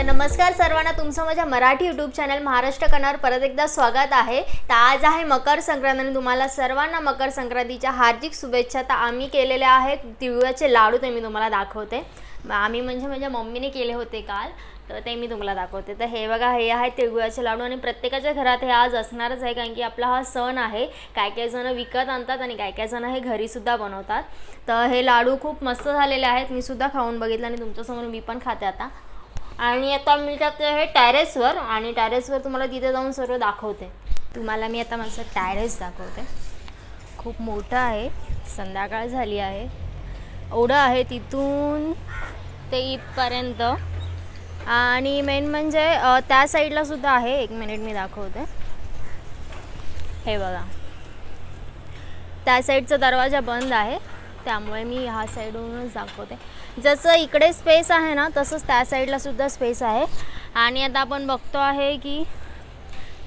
तर नमस्कार सर्वांना तुमचं माझ्या मराठी यूट्यूब चॅनल महाराष्ट्र कनावर परत एकदा स्वागत आहे. तर आज आहे मकर संक्रांत आणि तुम्हाला सर्वांना मकर संक्रांतीच्या हार्दिक शुभेच्छा तर आम्ही केलेल्या आहेत. तिळगुळाचे लाडू ते मी तुम्हाला दाखवते. आम्ही म्हणजे माझ्या मम्मीने केले होते काल तर ते मी तुम्हाला दाखवते. तर हे बघा हे आहे तिळगुळाचे लाडू आणि प्रत्येकाच्या घरात हे आज असणारच आहे कारण की आपला हा सण आहे. काय काय जणं विकत आणतात आणि काय काय जणं हे घरीसुद्धा बनवतात. तर हे लाडू खूप मस्त झालेले आहेत. मी सुद्धा खाऊन बघितलं आणि तुमच्यासमोर मी पण खाते आता. आणि आता मी जाते आहे टॅरेसवर आणि टॅरेसवर तुम्हाला तिथे जाऊन सर्व दाखवते. तुम्हाला मी आता माझं टॅरेस दाखवते. खूप मोठं आहे संध्याकाळ झाली आहे. एवढं आहे तिथून ते इथपर्यंत. आणि मेन म्हणजे त्या साईडला सुद्धा आहे. एक मिनिट मी दाखवते. हे बघा. त्या साईडचा दरवाजा बंद आहे. त्यामुळे मी ह्या साईडवरूनच दाखवते. जसं इकडे स्पेस आहे ना तसंच त्या साईडलासुद्धा स्पेस आहे. आणि आता आपण बघतो आहे की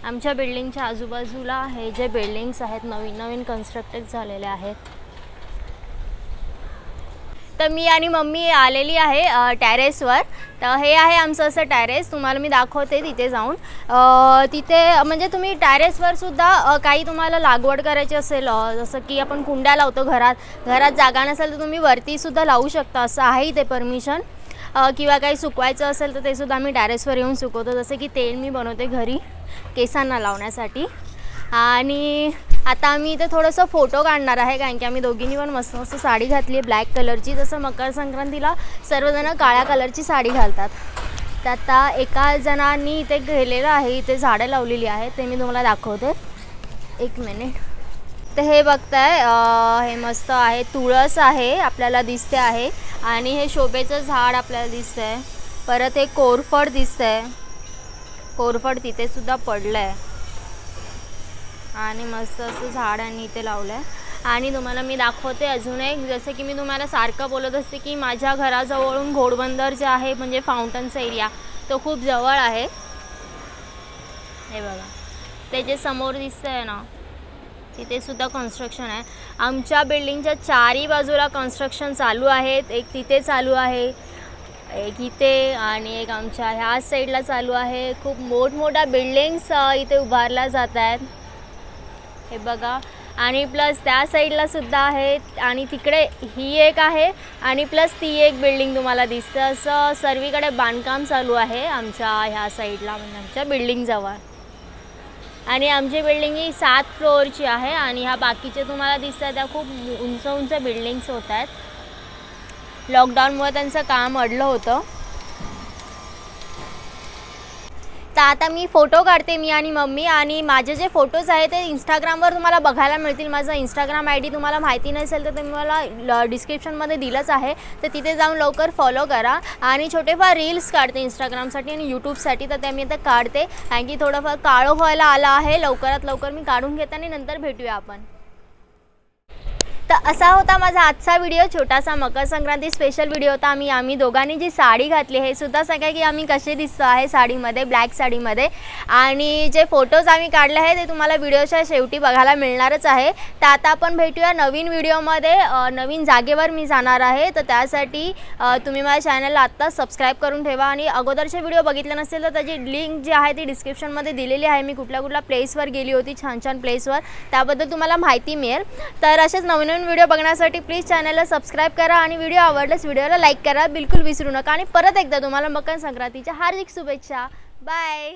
आमच्या बिल्डिंगच्या आजूबाजूला हे जे बिल्डिंग्स आहेत नवीन नवीन कन्स्ट्रक्टेड झालेले आहेत. तर मी आणि मम्मी आलेली आहे टॅरेसवर तर हे आहे आमचं असं टॅरेस तुम्हाला मी दाखवते तिथे जाऊन. तिथे म्हणजे तुम्ही टॅरेसवर सुद्धा काही तुम्हाला लागवड करायची असेल जसं की आपण कुंड्या लावतो घरात. घरात जागा नसेल तर तुम्ही वरतीसुद्धा लावू शकता. असं आहे इथे परमिशन किंवा काही सुकवायचं असेल तर ते सुद्धा आम्ही टॅरेसवर येऊन सुकवतो. जसं की तेल मी बनवते घरी केसांना लावण्यासाठी. आणि आता आम्ही इथे थोडंसं फोटो काढणार आहे कारण की आम्ही दोघींनी पण मस्त मस्त साडी घातली आहे ब्लॅक कलरची जसं मकर संक्रांतीला सर्वजण काळ्या कलरची साडी घालतात. तर आता एका जणांनी इथे गेलेलं आहे इथे झाडं लावलेली आहेत ते मी तुम्हाला दाखवते. एक मिनिट तर हे बघताय हे मस्त आहे तुळस आहे आपल्याला दिसते आहे. आणि हे शोभेचं झाड आपल्याला दिसतंय. परत हे कोरफड दिसतंय. कोरफड तिथे सुद्धा पडलं आहे आणि मस्त असं झाडांनी इथे लावलं आहे आणि तुम्हाला मी दाखवते अजून एक. जसं की मी तुम्हाला सारखं बोलत असते की माझ्या घराजवळून घोडबंदर जे आहे म्हणजे फाउंटनचा एरिया तो खूप जवळ आहे. हे बघा. त्याच्यासमोर दिसतं आहे ना तिथे सुद्धा कन्स्ट्रक्शन आहे. आमच्या बिल्डिंगच्या चारही बाजूला कन्स्ट्रक्शन चालू आहेत. एक तिथे चालू आहे एक इथे आणि एक आमच्या ह्या साईडला चालू आहे. खूप मोठमोठ्या बिल्डिंग्स इथे उभारल्या जात आहेत. हे बघा. आणि प्लस त्या साईडला सुद्धा आहे. आणि तिकडे ही एक आहे. आणि प्लस ती एक बिल्डिंग तुम्हाला दिसते. असं सर्वीकडे बांधकाम चालू आहे आमच्या ह्या साईडला म्हणजे आमच्या बिल्डिंगजवळ आणि आमची बिल्डिंग ही सात फ्लोअरची आहे. आणि ह्या बाकीचे तुम्हाला दिसतात त्या खूप उंच उंच बिल्डिंग्स होत आहेत. लॉकडाऊनमुळे त्यांचं काम अडलं होतं तर आता मी फोटो काढते मी आणि मम्मी आणि माझे जे फोटोज आहेत ते इंस्टाग्रामवर तुम्हाला बघायला मिळतील. माझं इंस्टाग्राम आय डी तुम्हाला माहिती नसेल तर तुम्ही मला डिस्क्रिप्शनमध्ये दिलंच आहे. तर तिथे जाऊन लवकर फॉलो करा आणि छोटेफार रील्स काढते इंस्टाग्रामसाठी आणि यूट्यूबसाठी तर ते मी आता काढते. कारण की थोडंफार काळं व्हायला आलं आहे. लवकरात लवकर मी काढून घेते आणि नंतर भेटूया आपण. तर असा होता माझा आजचा व्हिडिओ छोटासा मकर संक्रांती स्पेशल व्हिडिओ होता. आम्ही आम्ही दोघांनी जी साडी घातली हे सुद्धा सांगा की आम्ही कसे दिसतो आहे साडीमध्ये ब्लॅक साडीमध्ये. आणि जे फोटोज आम्ही काढले आहे ते तुम्हाला व्हिडिओच्या शेवटी बघायला मिळणारच आहे. तर आता आपण भेटूया नवीन व्हिडिओमध्ये नवीन जागेवर मी जाणार आहे. तर त्यासाठी तुम्ही माझ्या चॅनलला आत्ता सबस्क्राईब करून ठेवा. आणि अगोदरचे व्हिडिओ बघितले नसेल तर त्याची लिंक जी आहे ती डिस्क्रिप्शनमध्ये दिलेली आहे. मी कुठल्या कुठल्या प्लेसवर गेली होती छान छान प्लेसवर त्याबद्दल तुम्हाला माहिती मिळेल. तर असेच नवीन नवीन व्हिडिओ बघण्यासाठी प्लीज चॅनलला सबस्क्राईब करा आणि व्हिडिओ आवडल्यास व्हिडिओला लाईक करा. बिलकुल विसरू नका. आणि परत एकदा तुम्हाला मकर संक्रांतीच्या हार्दिक शुभेच्छा. बाय